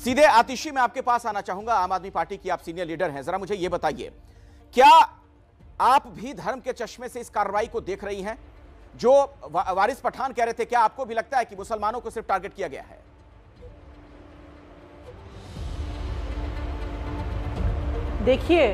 सीधे आतिशी में आपके पास आना चाहूँगा। आम आदमी पार्टी की आप सीनियर लीडर हैं। जरा मुझे यह बताइए, क्या आप भी धर्म के चश्मे से इस कार्रवाई को देख रही हैं? जो वारिस पठान कह रहे थे, क्या आपको भी लगता है कि मुसलमानों को सिर्फ़ टारगेट किया गया है? देखिए,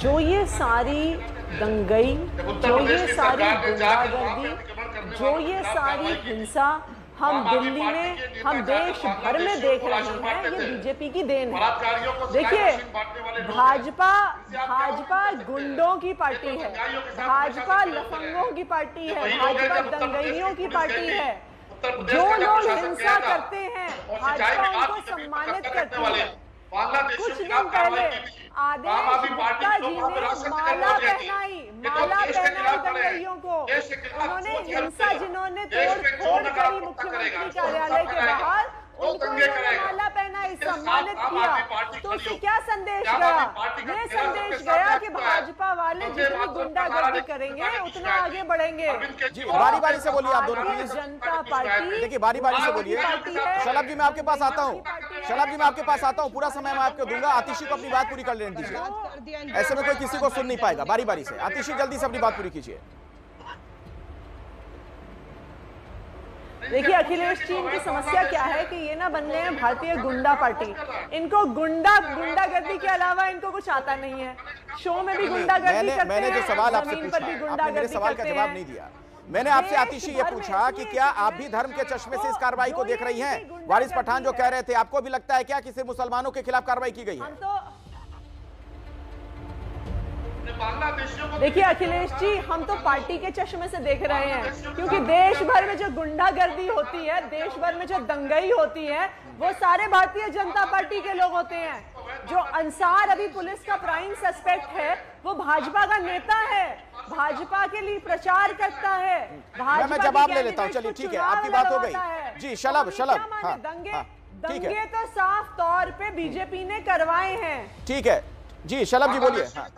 जो ये सारी दंगई जो ये सारी गुंडागर्दी, जो ये सारी हिंसा हम दिल्ली में हम देश भर में देख रहे हैं ये बीजेपी की देन है। देखिए भाजपा भाजपा गुंडों की पार्टी है। भाजपा लफंगों की पार्टी है। भाजपा दंगइयों की पार्टी है। जो लोग हिंसा करते हैं भाजपा उनको सम्मानित करती है। कुछ दिन पहले आदेश गुप्ता जी ने माला पहनाई माला पहनाई दंगइयों को। उन्होंने हिंसा जिन्होंने तोड़ कार्यालय के बाहर उनको माला पहनाई सम्मानित किया। तो उससे क्या संदेश गया ये संदेश गया कि भाजपा वाले जितनी गुंडागर्दी करेंगे उतना आगे बढ़ेंगे। बारी बारी से बोलिए आप दोनों। जनता पार्टी देखिए बारी बारी से। बोलिए। शलभ जी मैं आपके पास आता हूँ। शलभ जी मैं आपके पास आता हूँ। पूरा समय मैं आपको दूँगा। आतिशी को अपनी बात पूरी कर लेने दीजिए। ऐसे में कोई किसी को सुन नहीं पाएगा। बारी बारी से। आतिशी जल्दी से अपनी बात पूरी कीजिए। देखिए अखिलेश जी इनकी समस्या क्या है कि ये ना बनने हैं भारतीय गुंडा पार्टी। इनको गुंडा गुंडागर्दी के अलावा इनको कुछ आता नहीं है। शो में भी गुंडागर्दी मैंने करते मैंने जो सवाल आपसे पूछा आपने मेरे सवाल का जवाब नहीं दिया। मैंने आपसे आतिशी ये पूछा कि क्या आप भी धर्म के चश्मे से इस कार्रवाई को देख रही हैं? वारिस पठान जो कह रहे थे आपको भी लगता है क्या कि सिर्फ़ मुसलमानों के खिलाफ कार्रवाई की गई है? हम तो देखिए अखिलेश जी हम तो पार्टी के चश्मे से देख रहे हैं क्योंकि देश भर में जो गुंडागर्दी होती है देश भर में जो दंगई होती है वो सारे भारतीय जनता पार्टी के लोग होते हैं। जो अंसार अभी पुलिस का प्राइम सस्पेक्ट है वो भाजपा का नेता है। भाजपा के लिए प्रचार करता है। मैं मैं जवाब ले लेता हूँ। चलिए ठीक है आपकी बात हो गई। जी शलभ शलभ? हाँ दंगे हाँ, दंगे तो साफ़ तौर पे बीजेपी ने करवाए हैं। ठीक है। जी शलभ जी बोलिए। हाँ।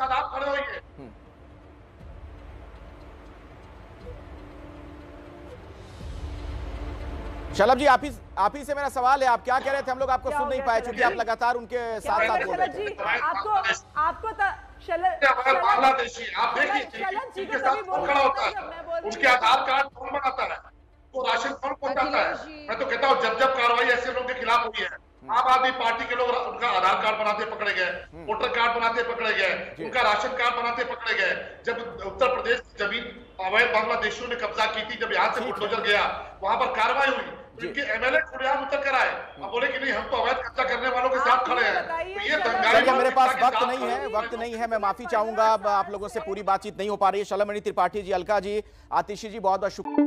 शलभ जी आप ही आप ही से मेरा सवाल है आप क्या कह रहे थे? हम लोग आपको सुन नहीं पाए क्योंकि आप लगातार उनके साथ साथ बोल रहे थे। आपको आपको त- बांग्लादेशी आप देखिए उनके। आधार कार्ड कौन बनाता है? वो राशन कौन पहुंचाता है? मैं तो कहता हूँ जब जब कार्रवाई ऐसे लोगों के खिलाफ हुई है आम आदमी पार्टी के लोग उनका आधार कार्ड बनाते पकड़े गए वोटर कार्ड बनाते पकड़े गए उनका राशन कार्ड बनाते पकड़े गए। जब उत्तर प्रदेश की ज़मीन अवैध बांग्लादेशियों ने कब्जा की थी जब यहाँ से बुलडोजर गया वहाँ पर कार्रवाई हुई। इनके एमएलए खुलेआम उतर कर आए। अब बोले कि नहीं हम तो अवैध कब्जा करने वालों के साथ खड़े हैं। तो ये दंगाई मेरे पास वक्त नहीं है वक्त नहीं है मैं माफ़ी चाहूँगा। आप लोगों से पूरी बातचीत नहीं हो पा रही है। शलमणि त्रिपाठी जी अलका जी आतिशी जी बहुत बहुत शुक्रिया।